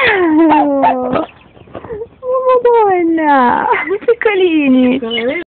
Oh, madonna, piccolini.